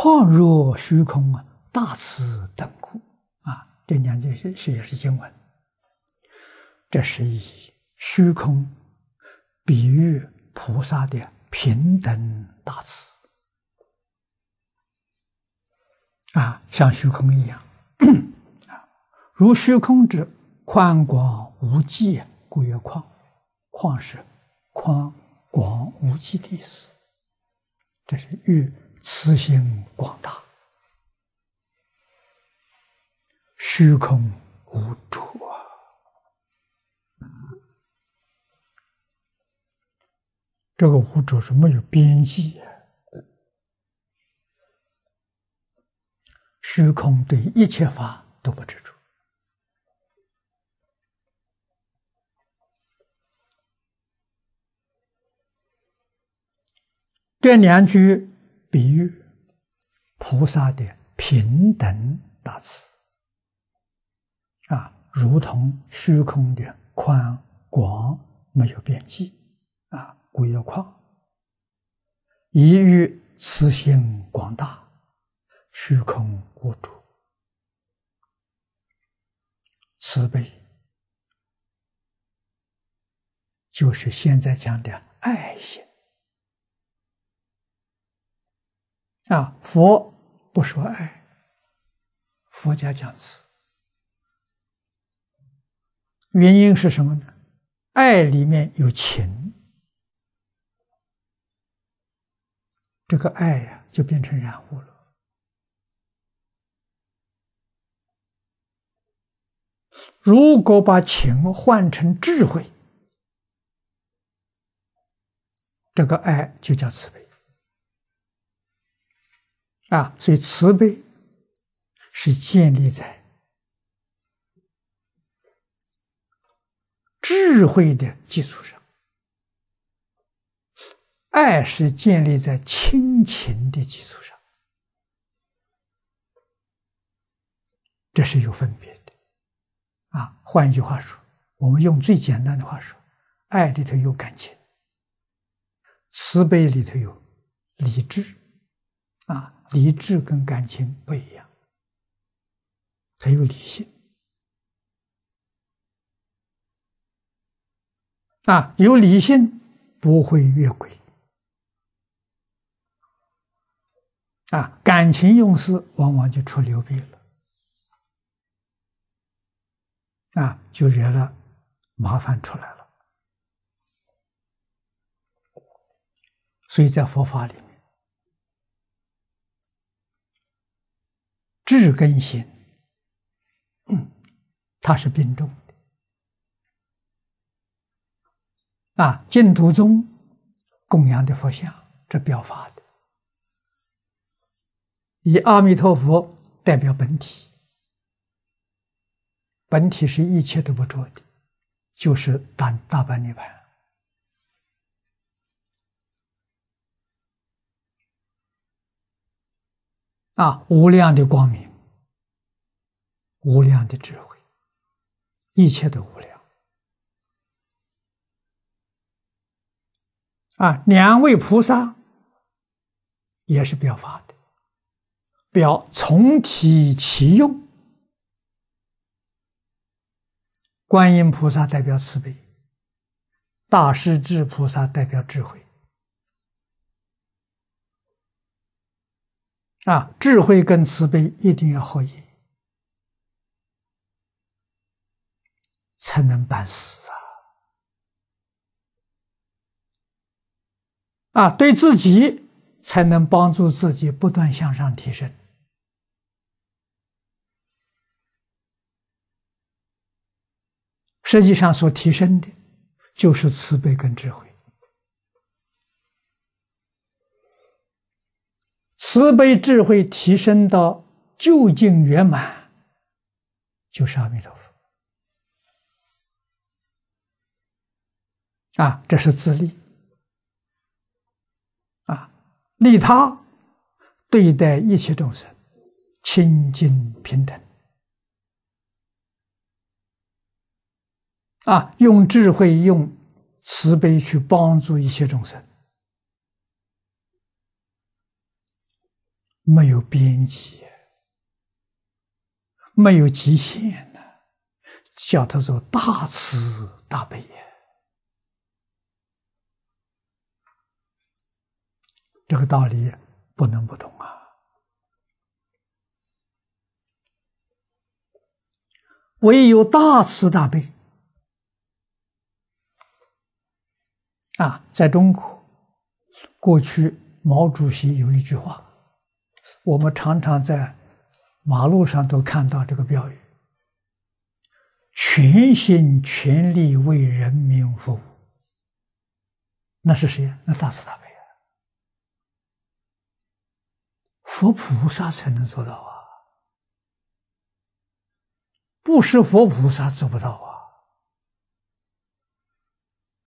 况若虚空啊，大慈等故啊，这两句是是也是经文。这是以虚空比喻菩萨的平等大慈啊，像虚空一样 啊，如虚空之宽广无际，故曰旷。旷是宽广无际的意思，这是喻慈心广大，虚空无主啊。这个无主是没有边际，虚空对一切法都不执着。这两句比喻菩萨的平等大慈啊，如同虚空的宽广没有边际啊，故曰旷。一喻慈心广大，虚空无主，慈悲就是现在讲的爱心。啊，佛不说爱，佛家讲慈，原因是什么呢？爱里面有情，这个爱呀就变成染物了。如果把情换成智慧，这个爱就叫慈悲。啊，所以慈悲是建立在智慧的基础上，爱是建立在亲情的基础上，这是有分别的。啊，换一句话说，我们用最简单的话说，爱里头有感情，慈悲里头有理智，啊。理智跟感情不一样，它有理性。啊，有理性不会越轨。啊，感情用事往往就出流弊了。啊，就惹了麻烦出来了，所以在佛法里。智根心，嗯，它是并重的。啊。净土宗供养的佛像，这表法的，以阿弥陀佛代表本体，本体是一切都不着的，就是大大般涅盘啊，无量的光明，无量的智慧，一切都无量。啊，两位菩萨也是表法的，表从体起用。观音菩萨代表慈悲，大势至菩萨代表智慧。啊，智慧跟慈悲一定要合一，才能办事啊！啊，对自己才能帮助自己不断向上提升。实际上，所提升的，就是慈悲跟智慧。慈悲智慧提升到究竟圆满，就是阿弥陀佛啊！这是自利啊，利他，对待一切众生清净平等啊，用智慧、用慈悲去帮助一切众生。没有边际，没有极限的，叫他做大慈大悲呀。这个道理不能不懂啊！唯有大慈大悲啊，在中国过去，毛主席有一句话，我们常常在马路上都看到这个标语：“全心全力为人民服务。”那是谁呀？那大慈大悲。佛菩萨才能做到啊，不是佛菩萨做不到啊。